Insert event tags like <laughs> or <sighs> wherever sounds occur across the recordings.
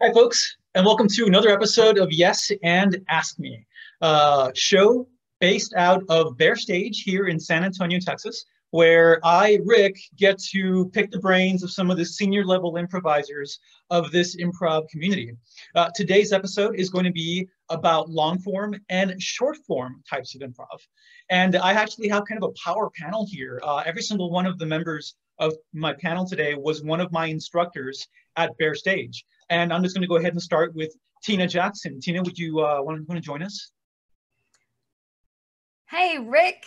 Hi, folks, and welcome to another episode of Yes and Ask Me, uh, show based out of Bexar Stage here in San Antonio, Texas, where I, Rick, get to pick the brains of some of the senior level improvisers of this improv community. Uh, today's episode is going to be about long form and short form types of improv. And I actually have kind of a power panel here. Uh, every single one of the members of my panel today was one of my instructors at Bexar Stage. And I'm just going to go ahead and start with Tina Jackson. Tina, would you uh, want, want to join us? Hey, Rick.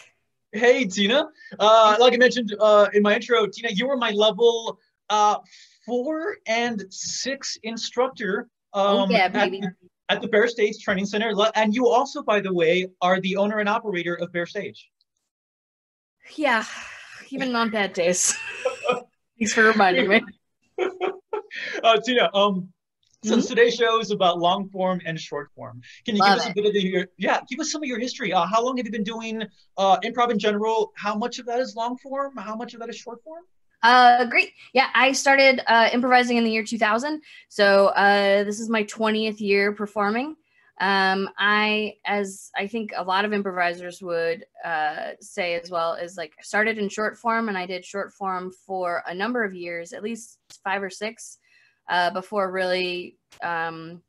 Hey, Tina. Uh, like I mentioned uh, in my intro, Tina, you were my level uh, four and six instructor um, oh, yeah, baby. At, the, at the Bexar Stage Training Center. And you also, by the way, are the owner and operator of Bexar Stage. Yeah, even on bad days. <laughs> Thanks for reminding me. <laughs> <laughs> uh, Tina, um, since mm-hmm. today's show is about long form and short form, can you Love give us it. a bit of the, your, yeah, give us some of your history. Uh, how long have you been doing uh, improv in general? How much of that is long form? How much of that is short form? Uh, great. Yeah, I started uh, improvising in the year 2000. So uh, this is my 20th year performing. Um, I, as I think a lot of improvisers would uh, say as well, is like started in short form and I did short form for a number of years, at least five or six, uh, before really um,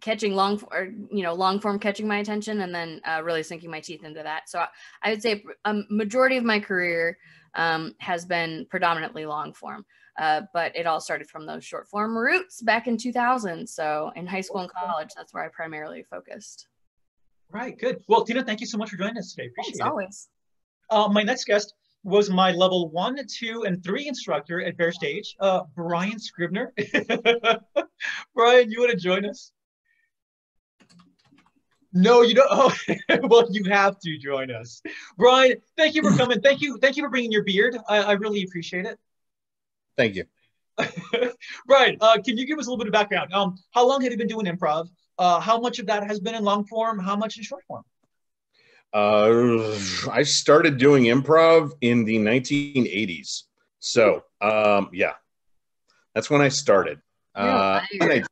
catching long or you know long form catching my attention and then uh, really sinking my teeth into that. So I would say a majority of my career um, has been predominantly long form. Uh, but it all started from those short form roots back in 2000. So in high school and college, that's where I primarily focused. Right, good. Well, Tina, thank you so much for joining us today. Appreciate Thanks, it. Always. Uh, my next guest was my level one, two, and three instructor at Bexar Stage, uh, Brian Scribner. <laughs> Brian, you want to join us? No, you don't. <laughs> Oh, well, you have to join us. Brian, thank you for coming. Thank you. Thank you for bringing your beard. I, I really appreciate it. Thank you. <laughs> right. Uh, can you give us a little bit of background? Um, how long have you been doing improv? Uh, how much of that has been in long form? How much in short form? Uh, I started doing improv in the 1980s. So, um, yeah, that's when I started. Uh, I,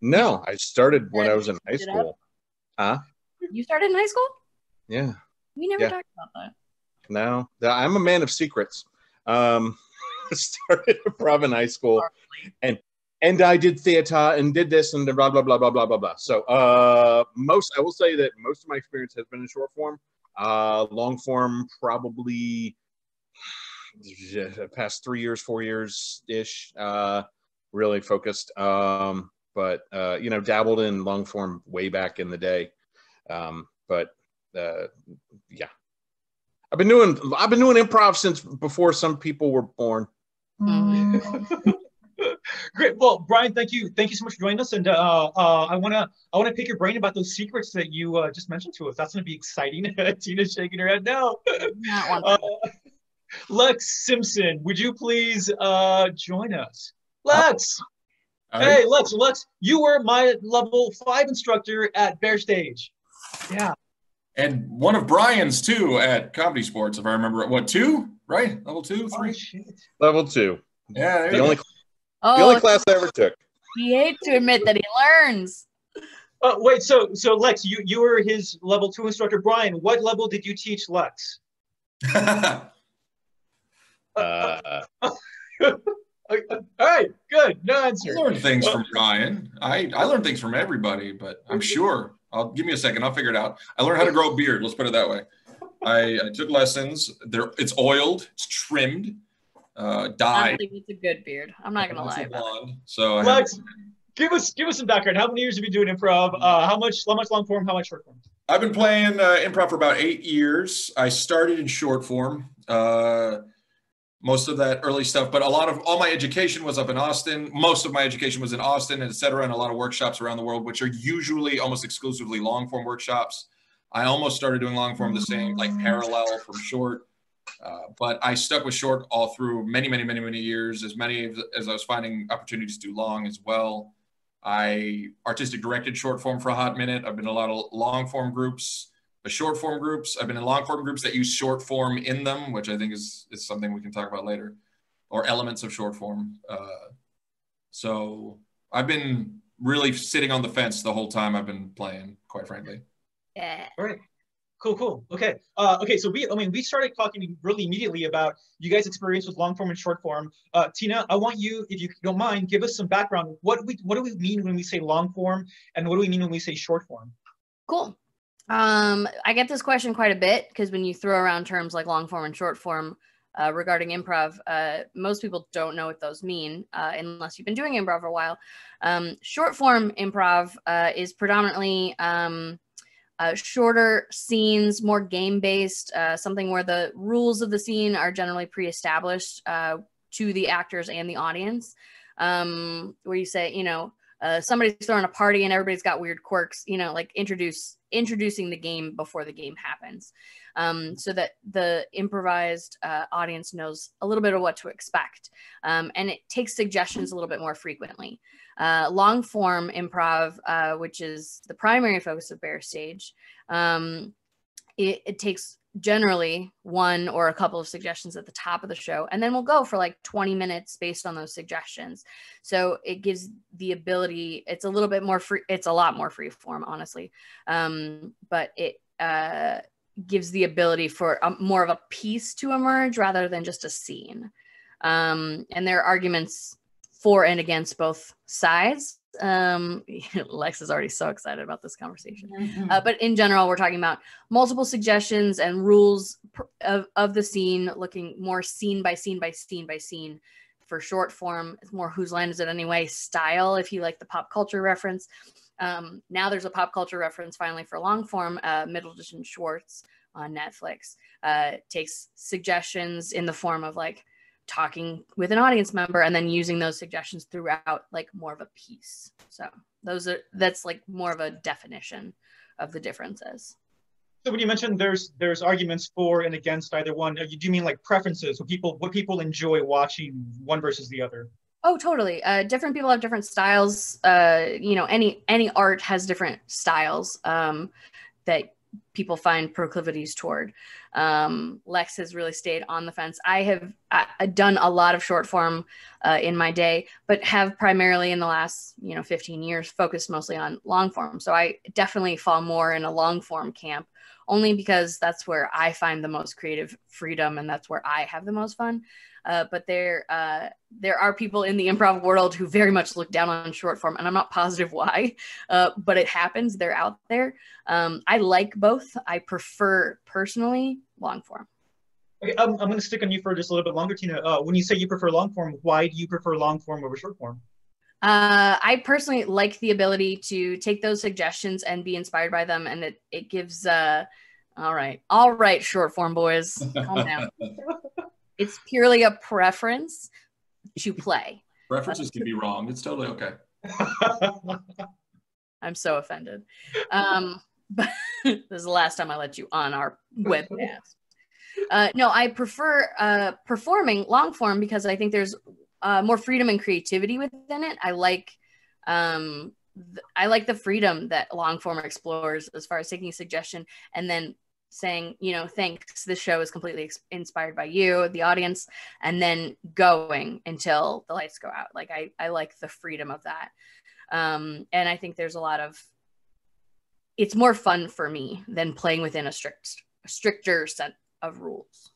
no, I started when I was in high school. Huh? You started in high school? Yeah. We never yeah. talked about that. No, I'm a man of secrets. Um, <laughs> started improv in high school, and and I did theater and did this and blah blah blah blah blah blah blah. So uh, most I will say that most of my experience has been in short form. Uh, long form probably past three years, four years ish. Uh, really focused. Um, but uh, you know, dabbled in long form way back in the day. Um, but uh, yeah, I've been doing I've been doing improv since before some people were born. Mm. <laughs> Great. Well, Brian, thank you. Thank you so much for joining us. And uh, uh, I want to I want to pick your brain about those secrets that you uh, just mentioned to us. That's going to be exciting. <laughs> Tina's shaking her head now. Uh, Lex Simpson, would you please uh, join us? Lex. Oh. Hey, Lex. Lex, you were my level five instructor at Bexar Stage. Yeah. And one of Brian's too at Comedy Sports, if I remember. What two? right? Level two, three. Oh, Level two. Yeah. The only oh, the only class I ever took. He hates to admit that he learns. Oh wait, so so Lex, you you were his level two instructor. Brian, what level did you teach Lex? <laughs> uh, <laughs> all right, good. No answer. I learned things from Brian. I I learned things from everybody, but I'm sure. I'll give me a second. I'll figure it out. I learned how to grow a beard. Let's put it that way. I, I took lessons. There, it's oiled, it's trimmed, uh, dyed. I think it's a good beard. I'm not gonna lie. Blonde, so Lex, give us give us some background. How many years have you been doing improv? Uh, how much how much long form? How much short form? I've been playing uh, improv for about eight years. I started in short form. Uh, most of that early stuff, but a lot of all my education was up in Austin. Most of my education was in Austin, et cetera, and a lot of workshops around the world, which are usually almost exclusively long form workshops. I almost started doing long form the same, like parallel from short. Uh, but I stuck with short all through many, many, many, many years. As many as I was finding opportunities to do long as well. I artistic directed short form for a hot minute. I've been in a lot of long form groups, but short form groups. I've been in long form groups that use short form in them, which I think is is something we can talk about later, or elements of short form. Uh, so I've been really sitting on the fence the whole time I've been playing, quite frankly. Yeah. All right. Cool, cool. Okay. Uh, okay. So we, I mean, we started talking really immediately about you guys' experience with long form and short form. Uh, Tina, I want you, if you don't mind, give us some background. What we, what do we mean when we say long form, and what do we mean when we say short form? Cool. Um, I get this question quite a bit because when you throw around terms like long form and short form uh, regarding improv, uh, most people don't know what those mean uh, unless you've been doing improv for a while. Um, short form improv uh, is predominantly um, uh, shorter scenes, more game based, uh, something where the rules of the scene are generally pre established uh, to the actors and the audience. Um, where you say, you know, uh, somebody's throwing a party and everybody's got weird quirks you know like introduce introducing the game before the game happens. Um, so that the improvised uh, audience knows a little bit of what to expect. Um, and it takes suggestions a little bit more frequently. Uh, long form improv uh, which is the primary focus of Bexar stage um, it, it takes generally one or a couple of suggestions at the top of the show and then we'll go for like 20 minutes based on those suggestions. So it gives the ability it's a little bit more free it's a lot more free form honestly. Um, but it uh, gives the ability for a, more of a piece to emerge rather than just a scene. Um, and there are arguments for and against both sides um <laughs> lex is already so excited about this conversation. Mm-hmm. uh, but in general we're talking about multiple suggestions and rules pr- of, of the scene looking more scene by scene by scene by scene for short form. It's more whose line is it anyway? Style if you like the pop culture reference. Um, now there's a pop culture reference finally for long form uh, Middleditch schwartz on netflix. Uh, takes suggestions in the form of like talking with an audience member and then using those suggestions throughout like more of a piece so those are that's like more of a definition of the differences So when you mentioned there's there's arguments for and against either one, uh, you do you mean like preferences? What people what people enjoy watching one versus the other? oh totally uh, different people have different styles uh, you know any any art has different styles um, that people find proclivities toward. Um, lex has really stayed on the fence. I have I, done a lot of short form uh, in my day but have primarily in the last you know 15 years focused mostly on long form. So i definitely fall more in a long form camp only because that's where i find the most creative freedom and that's where i have the most fun uh, but there uh, there are people in the improv world who very much look down on short form, and I'm not positive why, <laughs> uh, but it happens. They're out there. Um, I like both. I prefer personally long form. Okay, I'm, I'm going to stick on you for just a little bit longer, Tina. Uh, when you say you prefer long form, why do you prefer long form over short form? Uh, I personally like the ability to take those suggestions and be inspired by them, and it it gives. Uh, all right, all right, short form boys, calm down. <laughs> it's purely a preference to play. References can be wrong. It's totally okay. <laughs> I'm so offended. Um, <laughs> but this is the last time I let you on our webcast. Uh, no, I prefer uh, performing long form because I think there's uh, more freedom and creativity within it. I like um, th- I like the freedom that long form explores as far as taking a suggestion and then saying, you know, thanks, this show is completely ex- inspired by you, the audience, and then going until the lights go out. Like I, I like the freedom of that. Um, and I think there's a lot of, it's more fun for me than playing within a strict, stricter set of rules.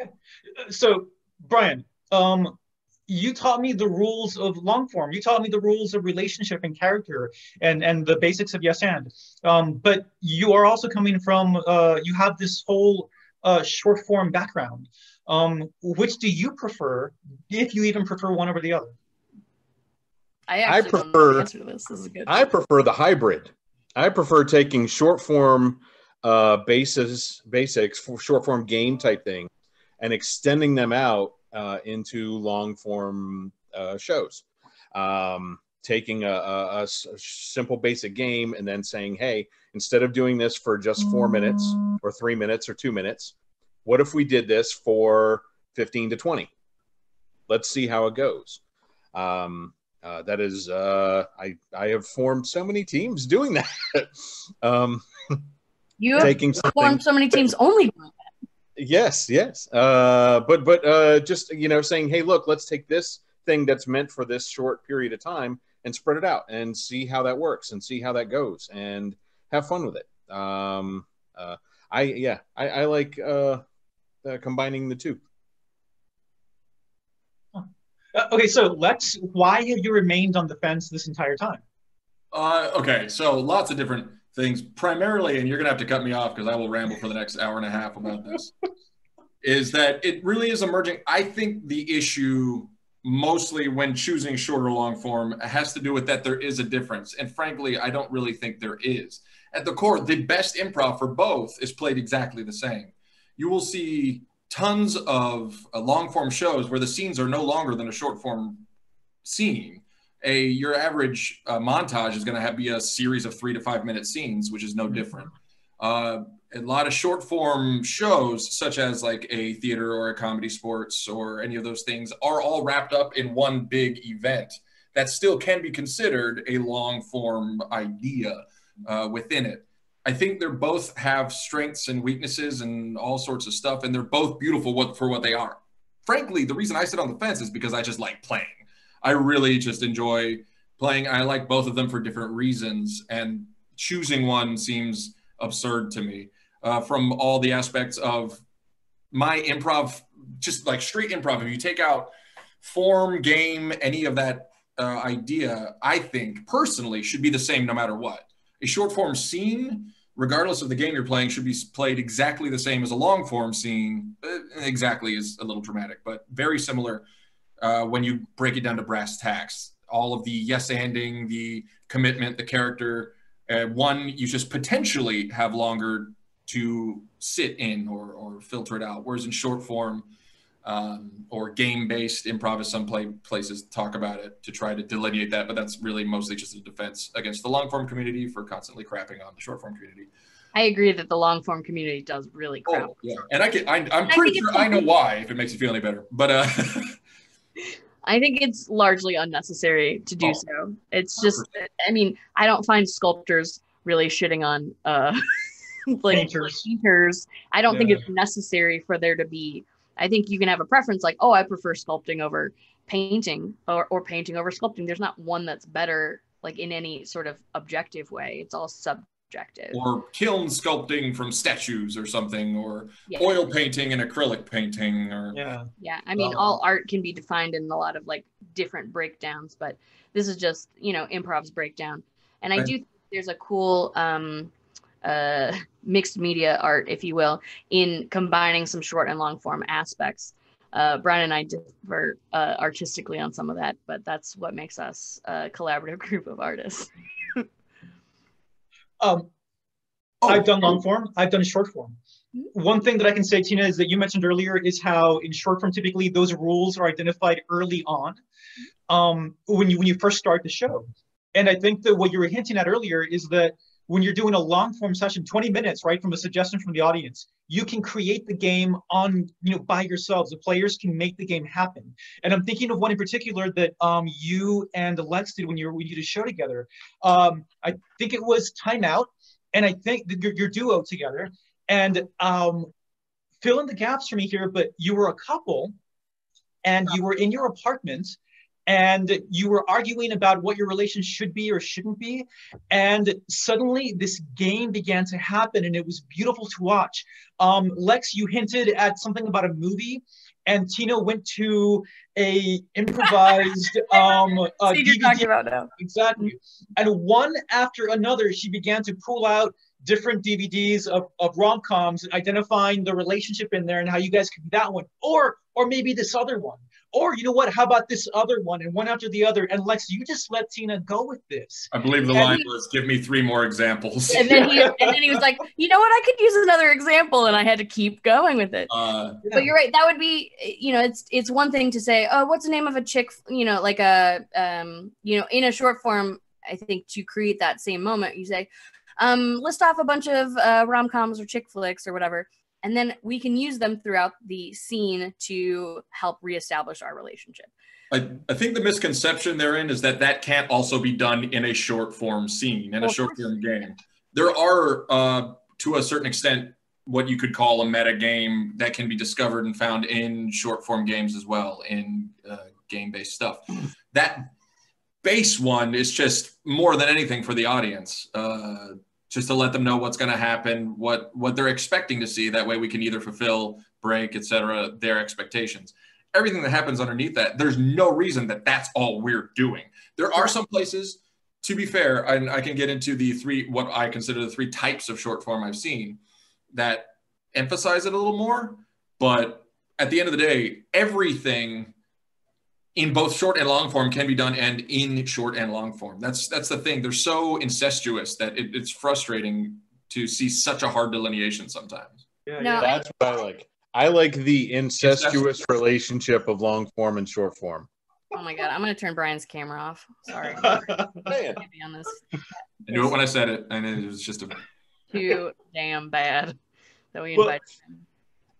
Okay. So, Brian, um, you taught me the rules of long form. You taught me the rules of relationship and character and, and the basics of yes and. Um, but you are also coming from, uh, you have this whole uh, short form background. Um, which do you prefer, if you even prefer one over the other? I I actually don't know the prefer- answer to this. This is good. I prefer the hybrid. I prefer taking short form uh, basis basics for short form game type thing and extending them out uh, into long form uh, shows. Um, taking a a simple basic game and then saying, hey, instead of doing this for just four minutes or three minutes or two minutes, what if we did this for 15 to 20? Let's see how it goes. Um, uh, that is, uh, I I have formed so many teams doing that. <laughs> um, you have taking formed so many teams only doing. Yes, yes. Uh, but but uh, just you know, saying, hey, look, let's take this thing that's meant for this short period of time and spread it out and see how that works and see how that goes and have fun with it. Um, uh, I yeah, I, I like uh, uh, combining the two. Uh, okay, so Lex, why have you remained on the fence this entire time? Uh, okay, so lots of different things. Primarily, and you're gonna have to cut me off because I will ramble for the next hour and a half about this. <laughs> is that it really is emerging? I think the issue mostly when choosing short or long form has to do with that there is a difference, and frankly, I don't really think there is. At the core, the best improv for both is played exactly the same. You will see tons of uh, long form shows where the scenes are no longer than a short form scene. A your average uh, montage is going to be a series of three to five minute scenes, which is no different. Uh, a lot of short form shows, such as like a theater or a comedy sports or any of those things, are all wrapped up in one big event that still can be considered a long form idea uh, within it. I think they're both have strengths and weaknesses and all sorts of stuff, and they're both beautiful what, for what they are. Frankly, the reason I sit on the fence is because I just like playing. I really just enjoy playing. I like both of them for different reasons, and choosing one seems absurd to me uh, from all the aspects of my improv, just like straight improv. If you take out form, game, any of that uh, idea, I think personally should be the same no matter what a short form scene, regardless of the game you're playing, should be played exactly the same as a long form scene. Uh, exactly is a little dramatic, but very similar uh, when you break it down to brass tacks. All of the yes anding, the commitment, the character. Uh, one, you just potentially have longer to sit in or, or filter it out. Whereas in short form, um, or game-based improv, as some play places talk about it to try to delineate that. But that's really mostly just a defense against the long-form community for constantly crapping on the short-form community. I agree that the long-form community does really crap. Oh, yeah, and I can. I, am pretty sure I know why. If it makes you feel any better, but uh. <laughs> I think it's largely unnecessary to do oh, so. It's just, I mean, I don't find sculptors really shitting on uh, <laughs> like painters. painters. I don't yeah. think it's necessary for there to be I think you can have a preference like, oh, I prefer sculpting over painting or, or painting over sculpting. There's not one that's better like in any sort of objective way. It's all subjective. Or kiln sculpting from statues or something, or yeah. oil painting and acrylic painting or Yeah. Yeah. I mean all art can be defined in a lot of like different breakdowns, but this is just, you know, improv's breakdown. And I right. do think there's a cool um uh, mixed media art, if you will, in combining some short and long form aspects. Uh, Brian and I differ uh, artistically on some of that, but that's what makes us a collaborative <laughs> group of artists. Um, oh. I've done long form. I've done short form. Mm-hmm. One thing that I can say, Tina, is that you mentioned earlier is how in short form, typically those rules are identified early on um, when you when you first start the show. And I think that what you were hinting at earlier is that when you're doing a long form session 20 minutes right from a suggestion from the audience you can create the game on you know by yourselves. The players can make the game happen. And i'm thinking of one in particular that um, you and alex did when you were we did a show together. Um, i think it was timeout and i think your, your duo together. And um, fill in the gaps for me here but you were a couple and you were in your apartment and you were arguing about what your relation should be or shouldn't be. And suddenly this game began to happen and it was beautiful to watch. Um, Lex, you hinted at something about a movie and Tina went to a improvised <laughs> um uh, DVD. talking about now. Exactly. And one after another, she began to pull out different DVDs of, of rom-coms, identifying the relationship in there and how you guys could be that one, or or maybe this other one. Or you know what? How about this other one and one after the other? And Lex, you just let Tina go with this. I believe the and line he, was, "Give me three more examples." And then he <laughs> and then he was like, "You know what? I could use another example," and I had to keep going with it. Uh, but you're right. That would be, you know, it's it's one thing to say, "Oh, what's the name of a chick?" You know, like a, um, you know, in a short form. I think to create that same moment, you say, um, list off a bunch of uh, rom coms or chick flicks or whatever and then we can use them throughout the scene to help reestablish our relationship. I, I think the misconception therein is that that can't also be done in a short form scene, in a short form game. There are, uh, to a certain extent, what you could call a meta game that can be discovered and found in short form games as well, in uh, game based stuff. That base one is just more than anything for the audience. Uh, just to let them know what's going to happen, what what they're expecting to see. That way, we can either fulfill, break, etc., their expectations. Everything that happens underneath that, there's no reason that that's all we're doing. There are some places, to be fair, and I can get into the three what I consider the three types of short form I've seen that emphasize it a little more. But at the end of the day, everything in both short and long form can be done and in short and long form that's that's the thing they're so incestuous that it, it's frustrating to see such a hard delineation sometimes Yeah, No, yeah. That's what I like. I like the incestuous relationship of long form and short form. Oh my god, I'm gonna turn Brian's camera off. Sorry. <laughs> Man, Can't be on this. i knew it when i said it and it was just a Too damn bad that we Well- invited him.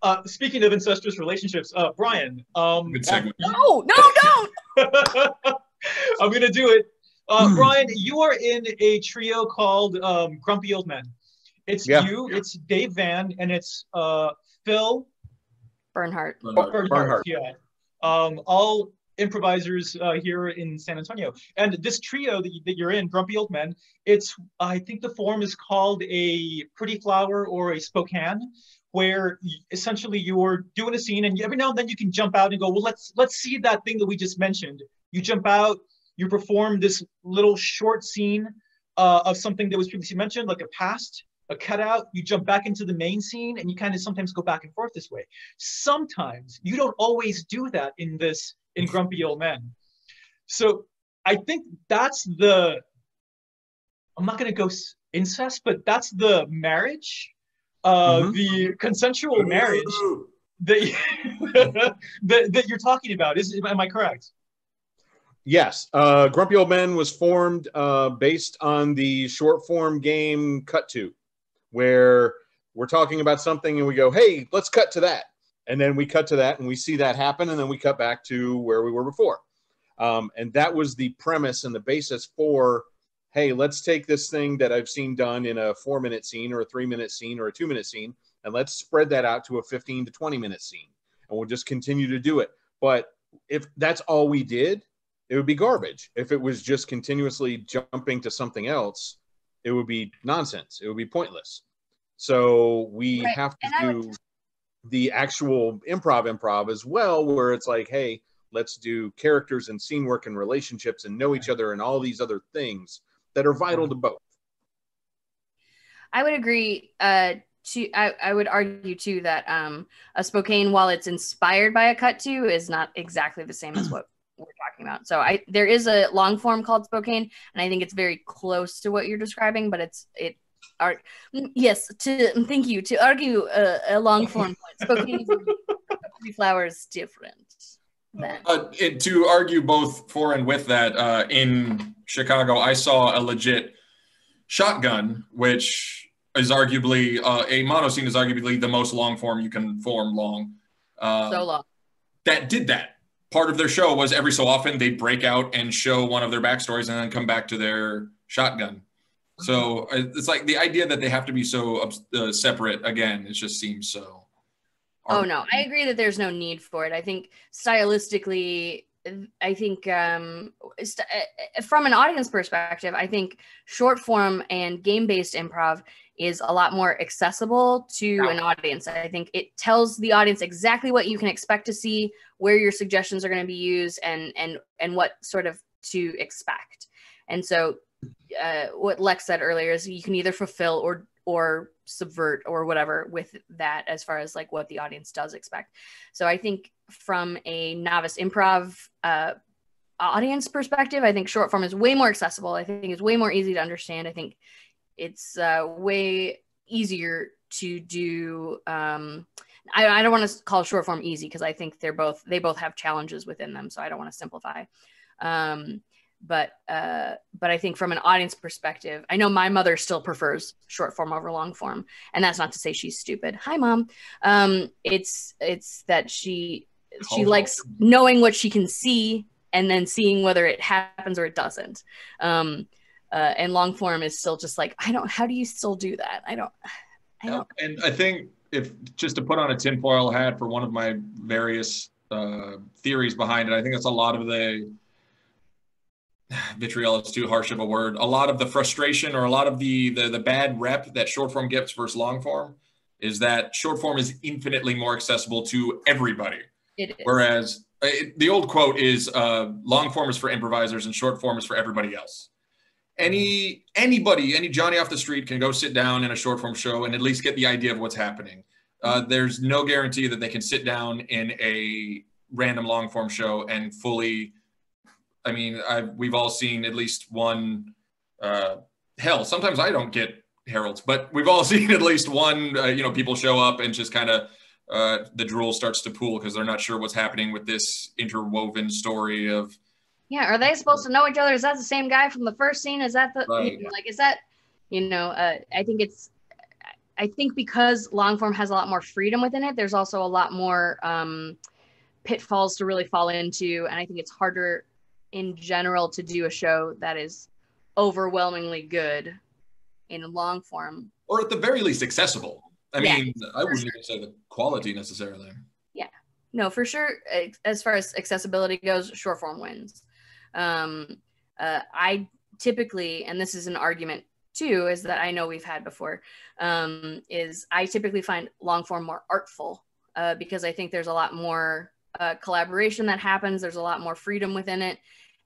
Uh, speaking of incestuous relationships, uh, Brian, um, good segue No, no, don't. <laughs> I'm gonna do it. Uh, Hmm. Brian, you are in a trio called um, Grumpy Old Men. It's Yeah. you, it's Dave Van, and it's uh, Phil Bernhardt. Uh, Bernhardt. Bernhardt. Yeah, um, all improvisers uh, here in San Antonio. And this trio that, you, that you're in, Grumpy Old Men, it's I think the form is called a Pretty Flower or a Spokane, where essentially you're doing a scene, and every now and then you can jump out and go, well, let's let's see that thing that we just mentioned. You jump out, you perform this little short scene uh, of something that was previously mentioned, like a past, a cutout. You jump back into the main scene, and you kind of sometimes go back and forth this way. Sometimes you don't always do that in this in Grumpy Old Men. So I think that's the. I'm not going to go incest, but that's the marriage, uh, Mhm. the consensual marriage that, <laughs> that that you're talking about. Is am I correct? Yes, uh, Grumpy Old Men was formed uh, based on the short form game Cut To, where we're talking about something and we go, hey, let's cut to that. And then we cut to that and we see that happen and then we cut back to where we were before. Um, and that was the premise and the basis for, hey, let's take this thing that I've seen done in a four minute scene or a three minute scene or a two minute scene and let's spread that out to a 15 to 20 minute scene. And we'll just continue to do it. But if that's all we did, it would be garbage. If it was just continuously jumping to something else, it would be nonsense. It would be pointless. So we Right. have to And do would- the actual improv improv as well, where it's like, hey, let's do characters and scene work and relationships and know each other and all these other things that are vital to both. I would agree. Uh, to I, I would argue too that um, a Spokane, while it's inspired by a cut to, is not exactly the same as what we're talking about. So I there is a long form called Spokane, and I think it's very close to what you're describing, but it's it. Are, mm, yes, to thank you to argue a, a long form point. Spokane is pretty flowers different. Than, Uh, to argue both for and with that, uh, in Chicago, I saw a legit shotgun, which is arguably uh, a mono scene is arguably the most long form you can form long. Uh, so long. that did that. Part of their show was every so often they'd break out and show one of their backstories and then come back to their shotgun. So uh, it's like the idea that they have to be so uh, separate again. It just seems so. Oh no, I agree that there's no need for it. I think stylistically, I think um, st- uh, from an audience perspective, I think short form and game based improv is a lot more accessible to an audience. I think it tells the audience exactly what you can expect to see, where your suggestions are going to be used, and and and what sort of to expect. And so, uh, what Lex said earlier is you can either fulfill or or subvert or whatever with that as far as like what the audience does expect. So I think from a novice improv uh, audience perspective, I think short form is way more accessible. I think it's way more easy to understand. I think it's uh, way easier to do. Um, I, I don't want to call short form easy because I think they're both they both have challenges within them. So I don't want to simplify. Um, but uh, but I think from an audience perspective, I know my mother still prefers short form over long form, and that's not to say she's stupid. Hi, mom. Um, it's it's that she she Oh. likes knowing what she can see and then seeing whether it happens or it doesn't. Um, uh, and long form is still just like I don't. How do you still do that? I don't. I don't. And I think if just to put on a tinfoil hat for one of my various uh, theories behind it, I think that's a lot of the vitriol is too harsh of a word. A lot of the frustration or a lot of the the, the bad rep that short form gets versus long form is that short form is infinitely more accessible to everybody. It is. Whereas uh, it, the old quote is uh, long form is for improvisers and short form is for everybody else. Any anybody, any Johnny off the street can go sit down in a short form show and at least get the idea of what's happening. Uh, there's no guarantee that they can sit down in a random long form show and fully. I mean, I've, we've all seen at least one. Uh, hell, sometimes I don't get Harolds, but we've all <laughs> seen at least one. Uh, you know, people show up and just kind of uh, the drool starts to pool because they're not sure what's happening with this interwoven story of. Yeah, are they supposed to know each other? Is that the same guy from the first scene? Is that the Right. you know, like? Is that you know? Uh, I think it's. I think because long form has a lot more freedom within it, there's also a lot more um, pitfalls to really fall into, and I think it's harder in general to do a show that is overwhelmingly good in long form. or at the very least accessible. I Yeah, mean, I wouldn't even say the quality necessarily. Yeah. No, for sure. As far as accessibility goes, short form wins. Um, uh, I typically, and this is an argument too, is that I know we've had before, um, is I typically find long form more artful uh, because I think there's a lot more uh, collaboration that happens. There's a lot more freedom within it.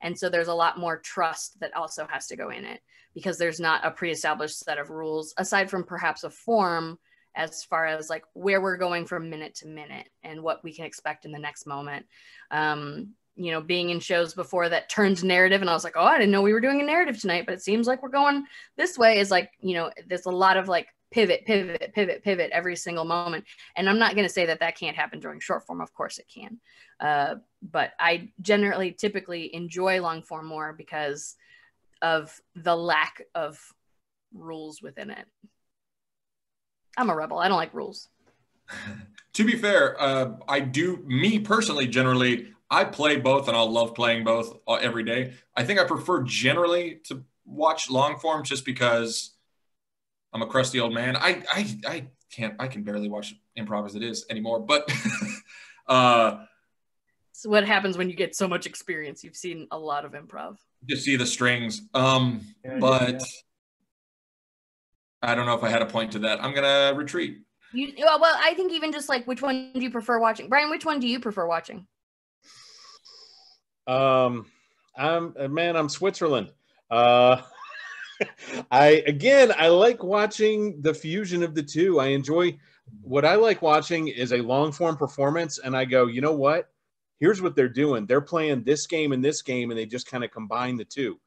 And so there's a lot more trust that also has to go in it because there's not a pre established set of rules aside from perhaps a form as far as like where we're going from minute to minute and what we can expect in the next moment. Um, you know, being in shows before that turned narrative, and I was like, oh, I didn't know we were doing a narrative tonight, but it seems like we're going this way. Is like, you know, there's a lot of like pivot, pivot, pivot, pivot every single moment. And I'm not going to say that that can't happen during short form. Of course it can. Uh, but I generally typically enjoy long form more because of the lack of rules within it. I'm a rebel. I don't like rules. To be fair, uh, I do, me personally, generally, I play both and I'll love playing both uh, every day. I think I prefer generally to watch long form just because I'm a crusty old man. I, I, I can't, I can barely watch improv as it is anymore, but <laughs> uh, So what happens when you get so much experience? You've seen a lot of improv. just see the strings. Um, Yeah, yeah, but yeah. I don't know if I had a point to that. I'm going to retreat. You well, well, I think even just like which one do you prefer watching? Brian, which one do you prefer watching? Um, I'm uh, man. I'm Switzerland. Uh, I again, I like watching the fusion of the two. I enjoy what I like watching is a long form performance, and I go, you know what? Here's what they're doing. They're playing this game and this game, and they just kind of combine the two.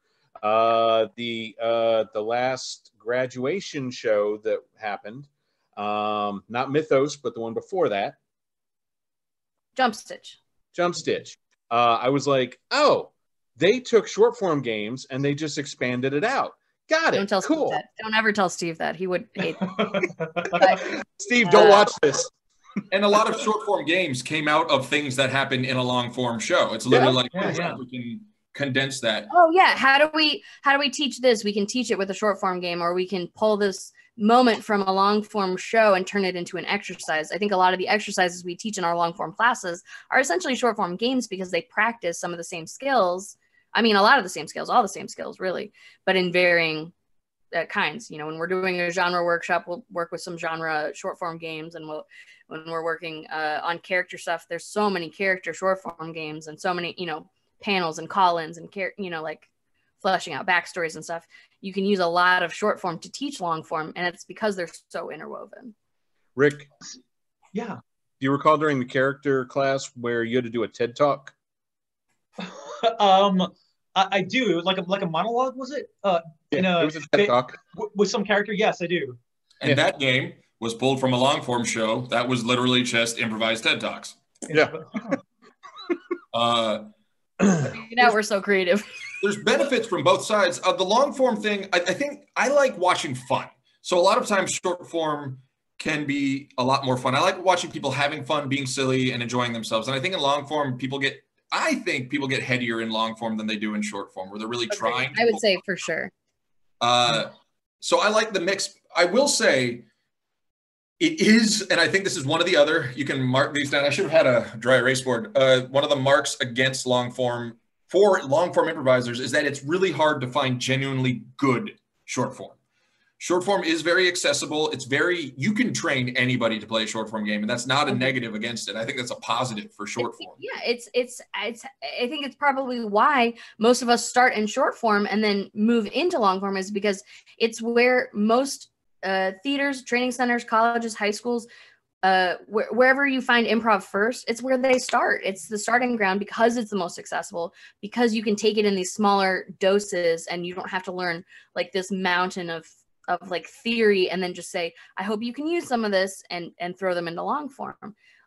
Uh, the uh, the last graduation show that happened, um, not Mythos, but the one before that, Jump Stitch. Jump Stitch. Uh, I was like, oh, they took short form games and they just expanded it out. Got it. Don't tell cool. Steve that. Don't ever tell Steve that. He would hate. <laughs> But Steve, don't Uh, watch this. And a lot of short form games came out of things that happened in a long form show. It's literally like Yeah, yeah. we can condense that. oh yeah, how do we how do we teach this? We can teach it with a short form game, or we can pull this moment from a long form show and turn it into an exercise. I think a lot of the exercises we teach in our long form classes are essentially short form games because they practice some of the same skills. I mean, a lot of the same skills, all the same skills, really, but in varying uh, kinds. You know, when we're doing a genre workshop, we'll work with some genre short form games, and we'll when we're working uh, on character stuff, there's so many character short form games and so many, you know, panels and call-ins and care, you know, like fleshing out backstories and stuff. You can use a lot of short form to teach long form, and it's because they're so interwoven. Rick, yeah. do you recall during the character class where you had to do a TED talk? <laughs> <laughs> um, I, I do. It was like a like a monologue, was it? Uh, in a- it was a TED talk. w- with some character? Yes, I do. And Yeah. that game was pulled from a long form show that was literally just improvised TED Talks. Yeah. <laughs> Uh, Now we're so creative. <laughs> there's benefits from both sides. Uh, the long form thing, I, I think I like watching fun. So a lot of times short form can be a lot more fun. I like watching people having fun, being silly, and enjoying themselves. And I think in long form, people get, I think people get headier in long form than they do in short form, where they're really trying. I would say for sure. Uh, so I like the mix. I will say it is, and I think this is one of the other. You can mark these down. I should have had a dry erase board. Uh, one of the marks against long form for long form improvisers is that it's really hard to find genuinely good short form. Short form is very accessible. It's very you can train anybody to play a short form game, and that's not a negative against it. I think that's a positive for short form. Yeah, it's it's it's. I think it's probably why most of us start in short form and then move into long form is because it's where most uh, theaters, training centers, colleges, high schools, uh, wh- wherever you find improv first, it's where they start. It's the starting ground because it's the most accessible because you can take it in these smaller doses and you don't have to learn like this mountain of of like theory and then just say i hope you can use some of this and and throw them into long form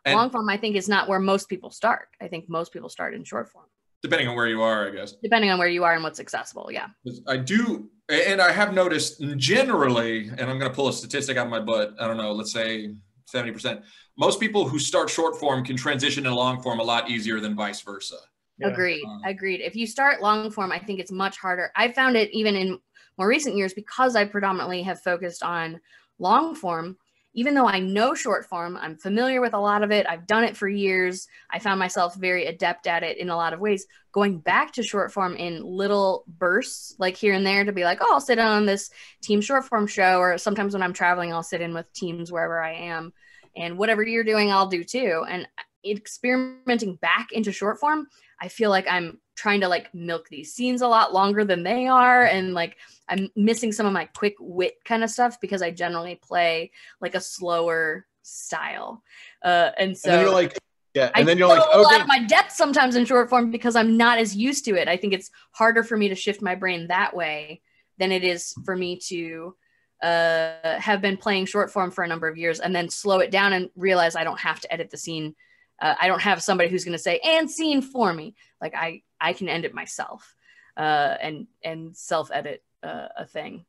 And- long form i think is not where most people start i think most people start in short form Depending on where you are, I guess. depending on where you are and what's accessible yeah I do, and I have noticed generally, and I'm going to pull a statistic out of my butt. I don't know, let's say 70%. Most people who start short form can transition to long form a lot easier than vice versa. Yeah. agreed agreed if you start long form i think it's much harder i found it even in more recent years because i predominantly have focused on long form. Even though i know short form i'm familiar with a lot of it. I've done it for years. I found myself very adept at it in a lot of ways. Going back to short form in little bursts like here and there to be like oh i'll sit in on this team short form show or sometimes when i'm traveling i'll sit in with teams wherever i am. And whatever you're doing i'll do too. And uh, experimenting back into short form I feel like I'm trying to like milk these scenes a lot longer than they are. And like I'm missing some of my quick wit kind of stuff because I generally play like a slower style. Uh, and so and you're like, yeah, and I then you're like, a lot okay, of my depth sometimes in short form because I'm not as used to it. I think it's harder for me to shift my brain that way than it is for me to uh, have been playing short form for a number of years and then slow it down and realize I don't have to edit the scene. Uh, I don't have somebody who's going to say and scene for me. Like I, I can end it myself uh, and and self edit uh, a thing.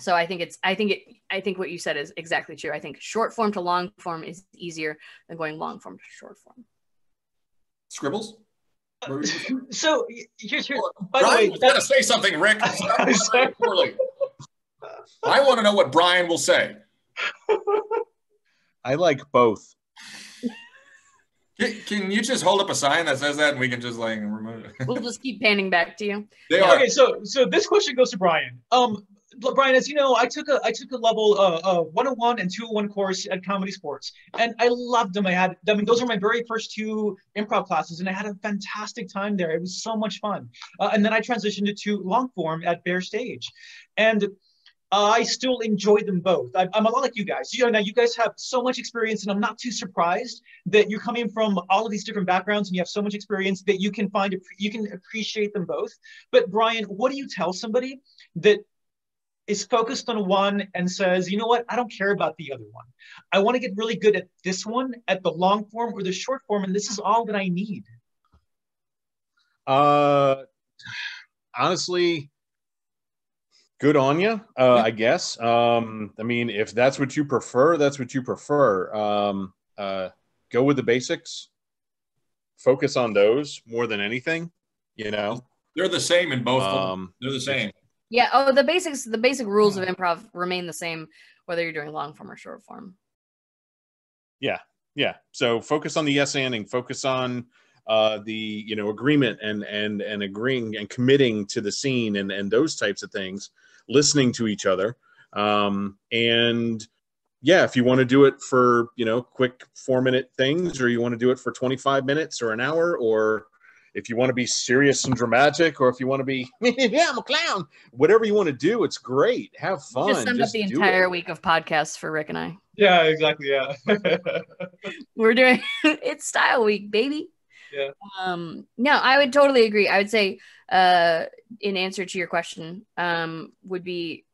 So I think it's I think it I think what you said is exactly true. I think short form to long form is easier than going long form to short form. Scribbles? What were you- So y- here's here. By the Brian way, was going to say something, Rick. <laughs> Stop I'm sorry. poorly. I want to know what Brian will say. I like both. Can, can you just hold up a sign that says that and we can just like remove it? We'll just keep panning back to you. They are. okay, so so this question goes to Brian. Um, Brian, as you know, I took a I took a level uh, uh 101 and 201 course at Comedy Sports, and I loved them. I had I mean those were my very first two improv classes, and I had a fantastic time there. It was so much fun. Uh, and then I transitioned to, to long form at Bexar Stage, and I still enjoy them both. I, I'm a lot like you guys. You know, now you guys have so much experience, and I'm not too surprised that you're coming from all of these different backgrounds and you have so much experience that you can find you can appreciate them both. But Brian, what do you tell somebody that is focused on one and says, you know what, I don't care about the other one. I want to get really good at this one, at the long form or the short form, and this is all that I need. Uh, honestly, good on you. Uh, I guess. Um, I mean, if that's what you prefer, that's what you prefer. Um, uh, go with the basics. Focus on those more than anything. You know. They're the same in both. Um, They're the same. Yeah. Oh, the basics, the basic rules of improv remain the same whether you're doing long form or short form. Yeah. Yeah so focus on the yes anding focus on uh the you know agreement and and and agreeing and committing to the scene and and those types of things listening to each other um and yeah if you want to do it for you know quick four minute things or you want to do it for 25 minutes or an hour or if you want to be serious and dramatic or if you want to be <laughs> yeah i'm a clown whatever you want to do it's great have fun Just summed up the entire it. week of podcasts for Rick and I. Yeah, exactly. Yeah. <laughs> We're doing <laughs> it's style week, baby. Yeah. Um, no, I would totally agree. I would say, uh, in answer to your question, um, would be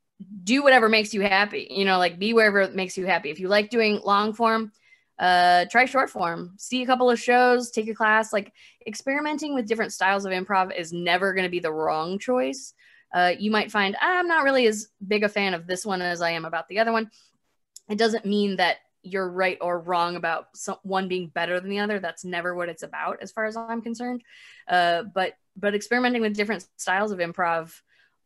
do whatever makes you happy. You know, like be wherever makes you happy. If you like doing long form, uh, try short form. See a couple of shows, take a class. Like experimenting with different styles of improv is never going to be the wrong choice. Uh, you might find I'm not really as big a fan of this one as I am about the other one. It doesn't mean that you're right or wrong about some, one being better than the other. That's never what it's about, as far as I'm concerned. Uh, but but experimenting with different styles of improv,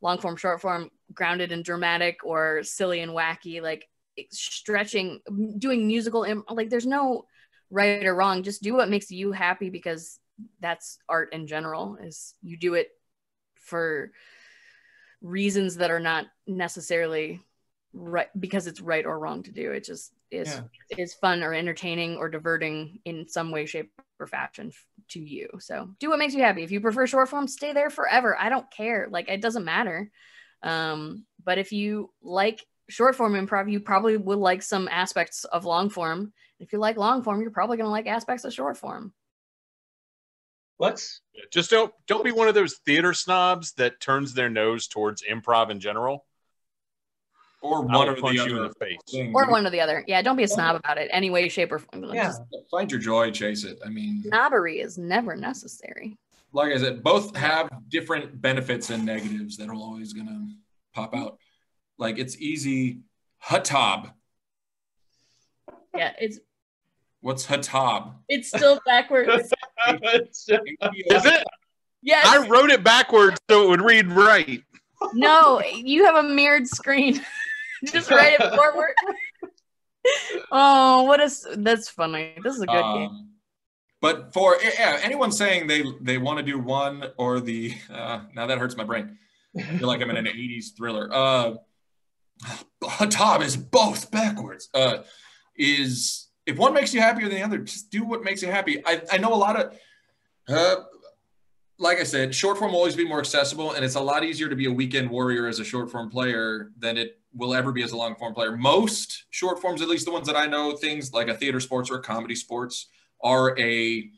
long form, short form, grounded and dramatic, or silly and wacky, like stretching, doing musical, im- like there's no right or wrong. Just do what makes you happy because that's art in general is you do it for reasons that are not necessarily right because it's right or wrong to do it just is Yeah. is fun or entertaining or diverting in some way shape or fashion to you. So do what makes you happy. If you prefer short form stay there forever. I don't care. Like it doesn't matter. Um but if you like short form improv you probably will like some aspects of long form. If you like long form you're probably going to like aspects of short form. What's Just don't don't be one of those theater snobs that turns their nose towards improv in general. Or one will or the you in other the face. or one or the other yeah don't be a snob about it any way shape or form Yeah. just- Find your joy, chase it. I mean, snobbery is never necessary like I said, both have different benefits and negatives that are always gonna pop out. Like it's easy. Hatab. yeah it's What's hatab? it's still backwards <laughs> <laughs> Is it? yes I wrote it backwards so it would read right. No, you have a mirrored screen. <laughs> <laughs> Just write it forward. <laughs> oh, what is that's funny. This is a good game. Um, but for yeah, anyone saying they they want to do one or the <laughs> uh, now that hurts my brain. I feel like I'm in an 80s thriller. Uh, <sighs> Hatab is both backwards. Uh, is if one makes you happier than the other, just do what makes you happy. I, I know a lot of, uh, like I said, short form will always be more accessible, and it's a lot easier to be a weekend warrior as a short form player than it will ever be as a long form player. Most short forms, at least the ones that I know, things like a theater sports or a comedy sports, are a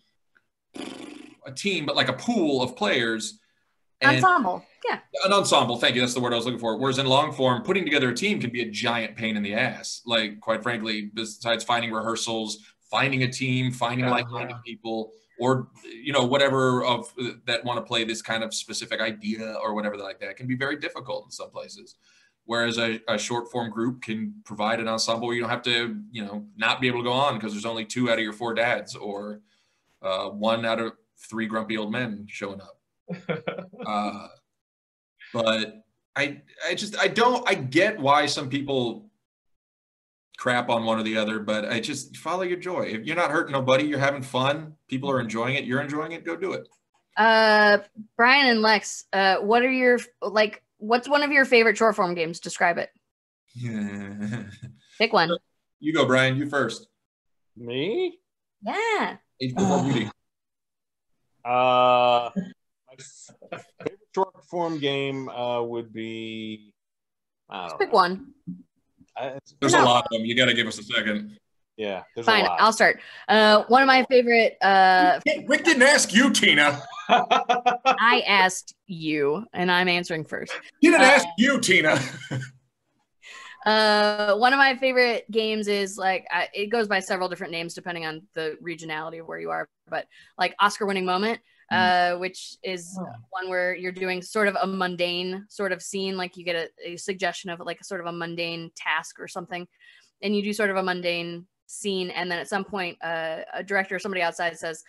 a team, but like a pool of players. And Ensemble. Yeah. an ensemble. Thank you. That's the word I was looking for. Whereas in long form, putting together a team can be a giant pain in the ass. Like, quite frankly, besides finding rehearsals, finding a team, finding Uh-huh. like-minded people, or you know whatever of that want to play this kind of specific idea or whatever like that can be very difficult in some places. Whereas a, a short form group can provide an ensemble where you don't have to, you know, not be able to go on because there's only two out of your four dads or uh, one out of three grumpy old men showing up. <laughs> Uh, but I, I just, I don't, I get why some people crap on one or the other, but I just follow your joy. If you're not hurting nobody, you're having fun, people are enjoying it, you're enjoying it, go do it. Uh Brian and Lex, uh what are your like what's one of your favorite short form games? Describe it. <laughs> Pick one. you go, Brian, you first. Me? Yeah. Age before beauty. Uh, my favorite short form game uh, would be. I don't Pick know. one. I, There's No. a lot of them. You got to give us a second. Yeah, Fine, a lot. I'll start. Uh one of my favorite uh Rick didn't ask you, Tina. <laughs> I asked you and I'm answering first. He didn't Uh, ask you, Tina. <laughs> Uh, one of my favorite games is like I, it goes by several different names depending on the regionality of where you are, but like Oscar winning moment, uh, which is Oh. one where you're doing sort of a mundane sort of scene, like you get a, a suggestion of like a sort of a mundane task or something, and you do sort of a mundane scene, and then at some point, uh, a director or somebody outside says.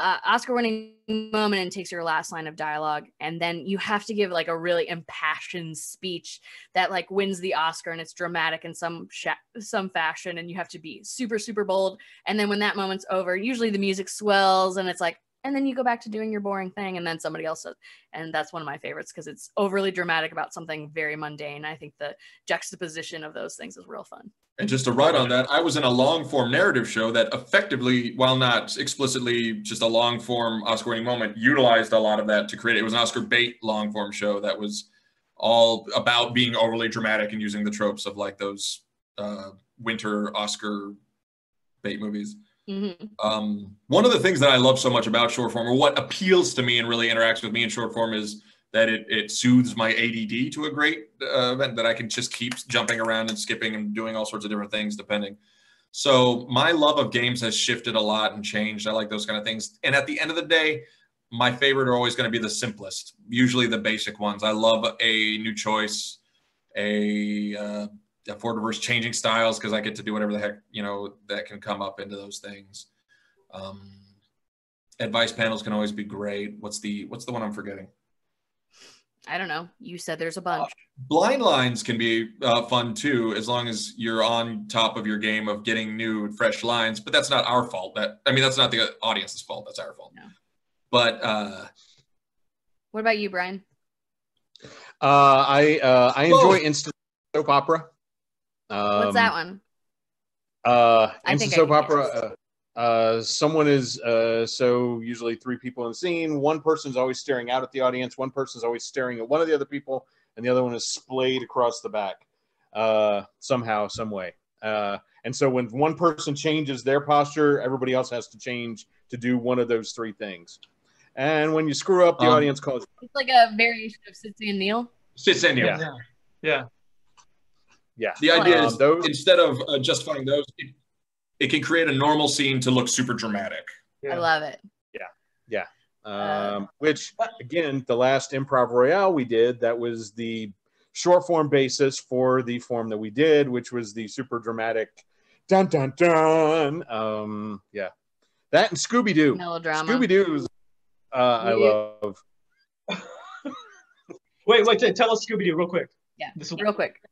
Uh, Oscar winning moment and takes your last line of dialogue, and then you have to give like a really impassioned speech that like wins the Oscar and it's dramatic in some sha- some fashion and you have to be super super bold and then when that moment's over usually the music swells and it's like and then you go back to doing your boring thing and then somebody else does and that's one of my favorites because it's overly dramatic about something very mundane I think the juxtaposition of those things is real fun And just to write on that, I was in a long form narrative show that effectively, while not explicitly just a long form Oscar winning moment, utilized a lot of that to create it. It was an Oscar bait long form show that was all about being overly dramatic and using the tropes of like those uh, winter Oscar bait movies. Hmm Um, one of the things that I love so much about short form, or what appeals to me and really interacts with me in short form, is that it, it soothes my ADD to a great uh, event that I can just keep jumping around and skipping and doing all sorts of different things depending. So my love of games has shifted a lot and changed. I like those kind of things. And at the end of the day, my favorite are always going to be the simplest, usually the basic ones. I love a new choice, a uh, yeah, for diverse changing styles because I get to do whatever the heck you know that can come up into those things. Um, advice panels can always be great. What's the what's the one I'm forgetting? I don't know you said there's a bunch Blind lines can be uh, fun too, as long as you're on top of your game of getting new, fresh lines. But that's not our fault. That I mean, that's not the audience's fault. That's our fault. No. But uh, What about you, Brian? Uh, I uh, I enjoy Whoa. instant soap opera. Um, What's that one? Uh, I instant think soap opera. Uh, uh, someone is uh, so usually three people in the scene. One person's always staring out at the audience. One person's always staring at one of the other people, and the other one is splayed across the back uh, somehow, some way. Uh, and so when one person changes their posture, everybody else has to change to do one of those three things. And when you screw up, the Um, audience calls. It's like a variation of Sit Stand Kneel. sits in here. Yeah. Yeah. Yeah. Yeah, The idea Um, is those- instead of uh, justifying those, it, it can create a normal scene to look super dramatic. Yeah. I love it. Yeah. Yeah. Um, which again the last improv royale we did that was the short form basis for the form that we did which was the super dramatic dun dun dun um yeah that and scooby-doo Melodrama. scooby-doo's uh, i love <laughs> Wait, wait, tell us Scooby Doo real quick. Yeah, This will- Real quick.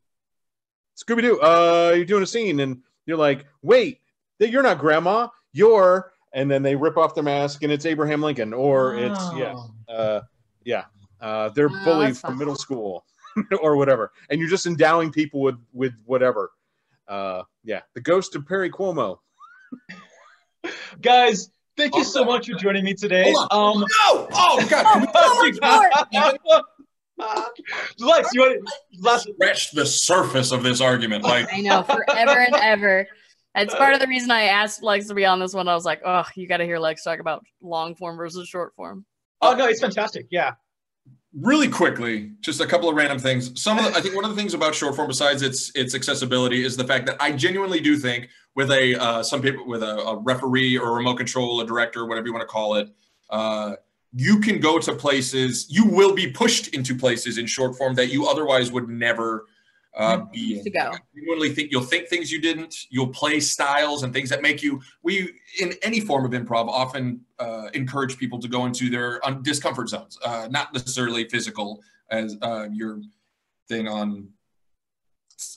Scooby-doo uh you're doing a scene and you're like wait you're not grandma you're and then they rip off their mask and it's abraham lincoln or it's yeah Oh. uh, yeah, uh, they're Oh, bullies from fun. middle school <laughs> or whatever, and you're just endowing people with with whatever. Uh, yeah, the ghost of Perry Como. Guys, thank you so much for joining me today. Hold Um, No! Oh God! <laughs> <laughs> Can we Lex, you want last? scratch the surface of this argument? Like, I know, forever and ever. It's part of the reason I asked Lex to be on this one. I was like, oh, you got to hear Lex talk about long form versus short form. Oh no, it's fantastic. Yeah. really quickly, just a couple of random things. Some of the, I think one of the things about short form, besides its its accessibility, is the fact that I genuinely do think with a uh, some people with a, a referee or a remote control, a director, whatever you want to call it, uh, you can go to places. You will be pushed into places in short form that you otherwise would never uh, be. To go. I genuinely think you'll think things you didn't. You'll play styles and things that make you. We in any form of improv often uh, encourage people to go into their un- discomfort zones, uh, not necessarily physical, as uh, your thing on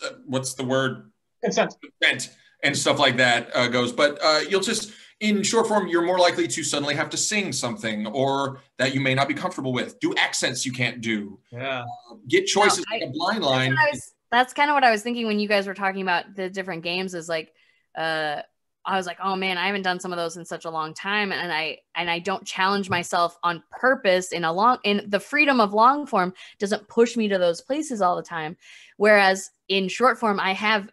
uh, what's the word Consent. consent and stuff like that uh, goes. But uh, you'll just in short form, you're more likely to suddenly have to sing something or that you may not be comfortable with. Do accents you can't do. Yeah. Get choices I- like a blind That's, line. what I was, that's kind of what I was thinking when you guys were talking about the different games. Is like, uh, I was like, oh man, I haven't done some of those in such a long time, and I and I don't challenge myself on purpose in a long in the freedom of long form doesn't push me to those places all the time. Whereas in short form, I have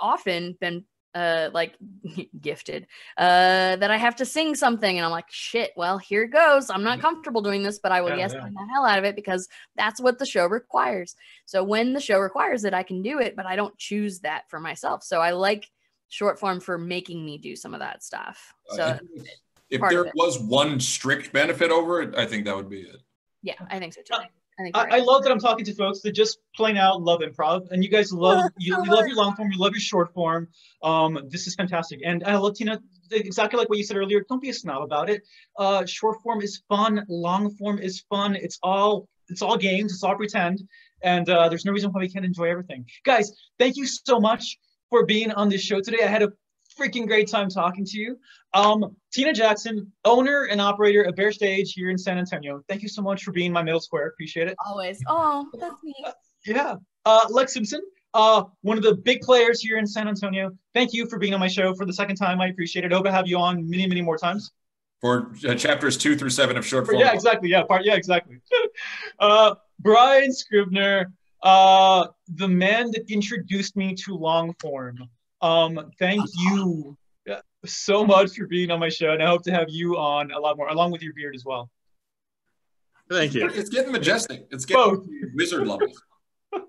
often been uh like <laughs> gifted uh that I have to sing something. And I'm like shit well here it goes. I'm not comfortable doing this but I will Yeah, yes yeah. the hell out of it because that's what the show requires. So when the show requires it I can do it but I don't choose that for myself. So I like short form for making me do some of that stuff. So Uh, if of there was one strict benefit over it, I think that would be it. yeah I think so too I think I, I love that I'm talking to folks that just plain out love improv, and you guys <laughs> love you, you love your long form, you love your short form. Um, this is fantastic, and I love Tina exactly like what you said earlier. Don't be a snob about it. Uh, short form is fun, long form is fun. It's all it's all games, it's all pretend, and uh, there's no reason why we can't enjoy everything. Guys, thank you so much for being on this show today. I had a freaking great time talking to you. Um, Tina Jackson, owner and operator of Bexar Stage here in San Antonio. Thank you so much for being my middle square. Appreciate it. always oh that's me <laughs> Yeah. Uh, Lex Simpson, uh, one of the big players here in San Antonio. Thank you for being on my show for the second time. I appreciate it. Hope to have you on many, many more times. For uh, chapters two through seven of short form. Yeah, exactly. Yeah, part. Yeah, exactly. <laughs> uh, Brian Scribner, uh, the man that introduced me to long form. Um, thank you so much for being on my show, and I hope to have you on a lot more, along with your beard as well. Thank you. It's getting majestic. It's getting Both. wizard level. <laughs> All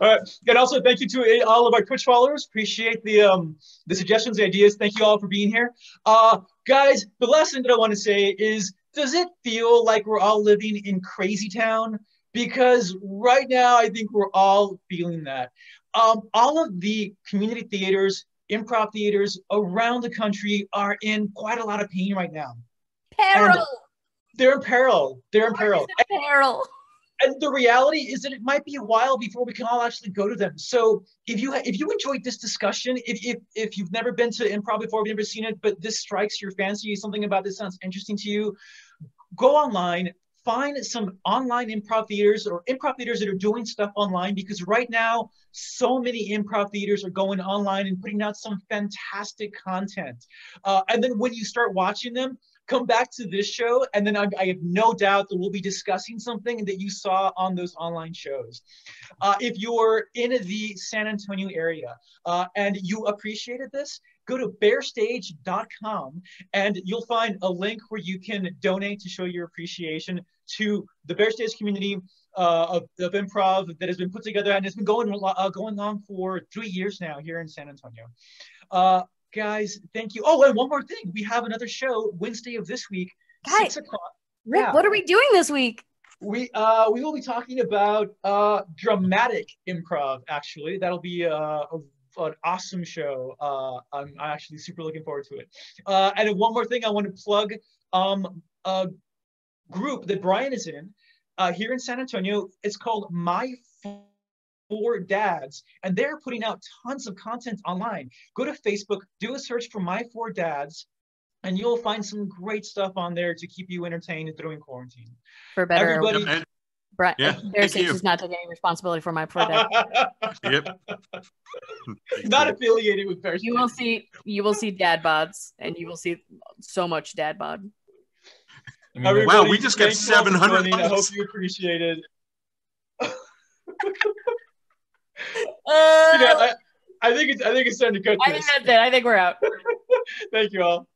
right, and also thank you to all of our Twitch followers. Appreciate the um the suggestions, the ideas. Thank you all for being here. Uh, guys, the last thing that I want to say is, does it feel like we're all living in crazy town? Because right now, I think we're all feeling that. Um, all of the community theaters, improv theaters around the country are in quite a lot of pain right now. peril They're in peril. They're in peril. peril and the reality is that it might be a while before we can all actually go to them. So if you if you enjoyed this discussion, if if, if you've never been to improv before, you've never seen it, but this strikes your fancy, something about this sounds interesting to you, go online, find some online improv theaters or improv theaters that are doing stuff online because right now so many improv theaters are going online and putting out some fantastic content. Uh, and then when you start watching them come back to this show and then I, I, have no doubt that we'll be discussing something that you saw on those online shows. Uh, if you're in the san antonio area uh, and you appreciated this go to bexarstage.com and you'll find a link where you can donate to show your appreciation to the Bexar Stage community uh, of, of, improv that has been put together and it's been going uh, going on for three years now here in San Antonio. Uh, guys, thank you. Oh, and one more thing, we have another show Wednesday of this week, Guys, six o'clock. Rick, yeah. what are we doing this week? We uh we will be talking about uh dramatic improv. Actually, that'll be uh, a an awesome show. Uh, I'm actually super looking forward to it. Uh, and one more thing I want to plug um, a group that Brian is in uh, here in San Antonio. It's called My Four Dads, and they're putting out tons of content online. Go to Facebook, do a search for My Four Dads, and you'll find some great stuff on there to keep you entertained during quarantine. For better, everybody. Brett, yeah, Bexar Stage is not taking any responsibility for my poor dad. <laughs> yep. <laughs> not affiliated with Bexar You will see you will see dad bods and you will see so much dad bod. Wow, we just got 700. I hope you appreciate it. <laughs> uh, I, I, think it's I think it's time to cut. This. I think that's it. I think we're out. <laughs> Thank you all.